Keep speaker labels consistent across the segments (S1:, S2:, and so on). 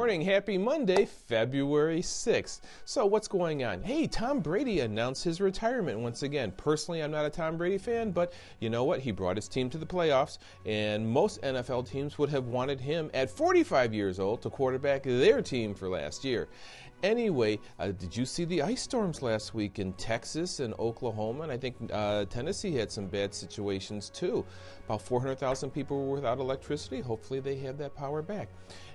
S1: morning. Happy Monday, February 6th. So, what's going on? Hey, Tom Brady announced his retirement once again. Personally, I'm not a Tom Brady fan, but you know what? He brought his team to the playoffs, and most NFL teams would have wanted him at 45 years old to quarterback their team for last year. Anyway, uh, did you see the ice storms last week in Texas and Oklahoma? And I think uh, Tennessee had some bad situations too. About 400,000 people were without electricity. Hopefully, they have that power back.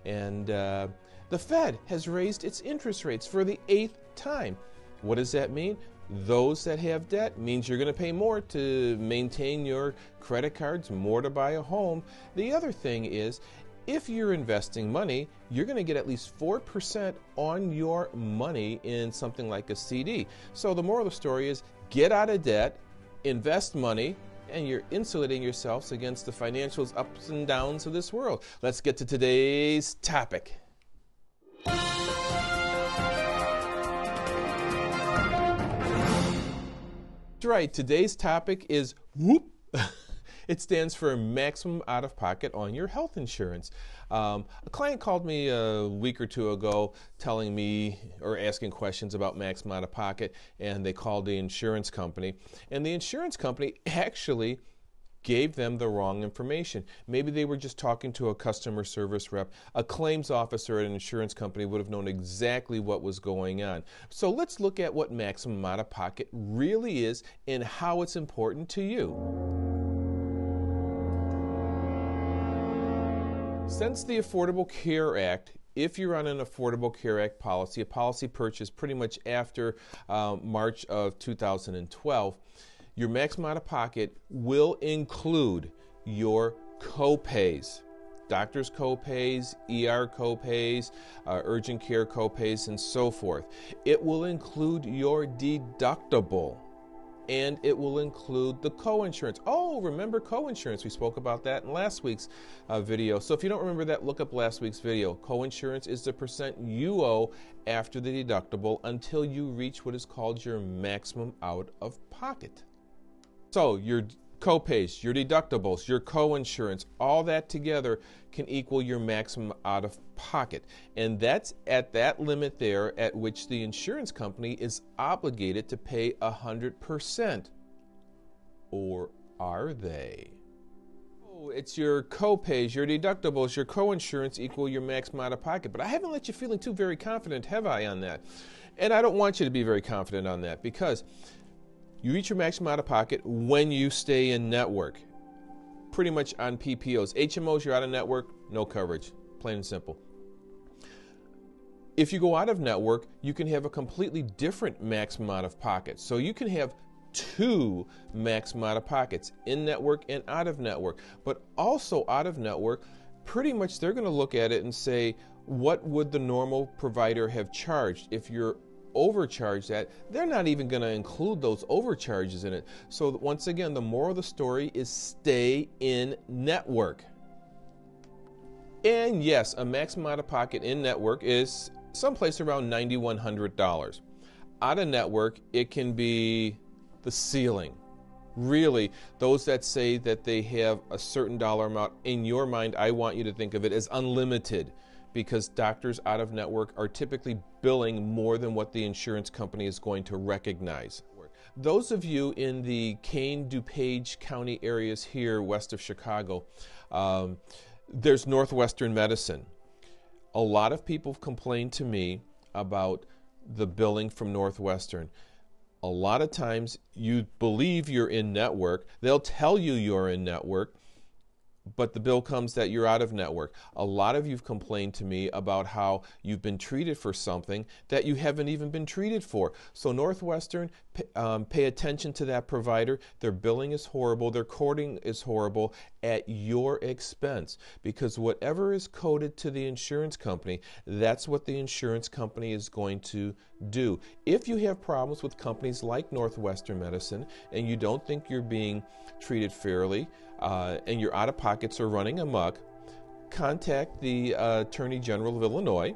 S1: And uh, the Fed has raised its interest rates for the eighth time. What does that mean? Those that have debt means you're going to pay more to maintain your credit cards, more to buy a home. The other thing is if you're investing money, you're going to get at least 4% on your money in something like a CD. So the moral of the story is get out of debt, invest money, and you're insulating yourselves against the financials ups and downs of this world. Let's get to today's topic. That's right. Today's topic is MOOP. It stands for maximum out of pocket on your health insurance. Um, a client called me a week or two ago telling me or asking questions about maximum out of pocket, and they called the insurance company. And the insurance company actually gave them the wrong information. Maybe they were just talking to a customer service rep. A claims officer at an insurance company would have known exactly what was going on. So let's look at what maximum out of pocket really is and how it's important to you. Since the Affordable Care Act, if you're on an Affordable Care Act policy, a policy purchased pretty much after uh, March of 2012, your maximum out of pocket will include your copays. Doctor's copays, ER copays, uh, urgent care copays, and so forth. It will include your deductible and it will include the co-insurance. Oh, remember co-insurance? We spoke about that in last week's uh, video. So if you don't remember that, look up last week's video. Co-insurance is the percent you owe after the deductible until you reach what is called your maximum out of pocket. So your copays, your deductibles, your co-insurance, all that together can equal your maximum out of pocket. And that's at that limit there at which the insurance company is obligated to pay 100%. Or are they? Oh, it's your copays, your deductibles, your co-insurance equal your maximum out of pocket. But I haven't let you feeling too very confident, have I, on that? And I don't want you to be very confident on that because you reach your maximum out of pocket when you stay in network. Pretty much on PPOs. HMOs, you're out of network, no coverage. Plain and simple. If you go out of network, you can have a completely different maximum out of pocket. So you can have two max of pockets in network and out of network. But also out of network, pretty much they're going to look at it and say, what would the normal provider have charged if you're overcharged that, they're not even going to include those overcharges in it. So, once again, the moral of the story is stay in network. And yes, a maximum out of pocket in network is someplace around $9,100. Out of network, it can be the ceiling. Really, those that say that they have a certain dollar amount, in your mind, I want you to think of it as unlimited because doctors out of network are typically billing more than what the insurance company is going to recognize. Those of you in the Kane DuPage County areas here west of Chicago, um, there's Northwestern Medicine. A lot of people complain to me about the billing from Northwestern. A lot of times you believe you're in network, they'll tell you you're in network but the bill comes that you're out of network. A lot of you've complained to me about how you've been treated for something that you haven't even been treated for. So, Northwestern, um, pay attention to that provider. Their billing is horrible, their coding is horrible at your expense because whatever is coded to the insurance company, that's what the insurance company is going to do. If you have problems with companies like Northwestern Medicine and you don't think you're being treated fairly, uh, and your out of pockets are running amok, contact the uh, Attorney General of Illinois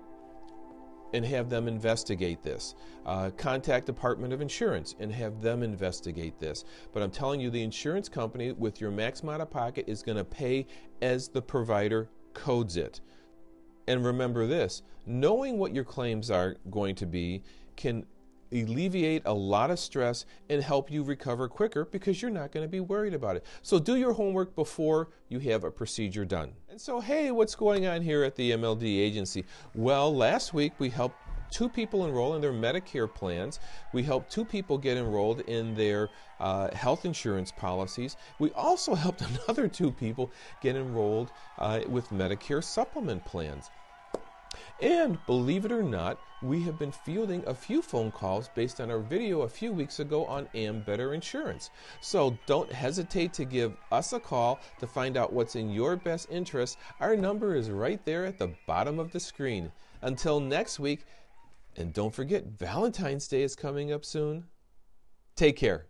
S1: and have them investigate this. Uh, contact Department of Insurance and have them investigate this. But I'm telling you, the insurance company with your maximum out of pocket is going to pay as the provider codes it. And remember this knowing what your claims are going to be can alleviate a lot of stress and help you recover quicker because you're not going to be worried about it. So do your homework before you have a procedure done. And so, hey, what's going on here at the MLD agency? Well, last week we helped two people enroll in their Medicare plans. We helped two people get enrolled in their uh, health insurance policies. We also helped another two people get enrolled uh, with Medicare supplement plans. And believe it or not, we have been fielding a few phone calls based on our video a few weeks ago on Ambetter Insurance. So don't hesitate to give us a call to find out what's in your best interest. Our number is right there at the bottom of the screen. Until next week, and don't forget, Valentine's Day is coming up soon. Take care.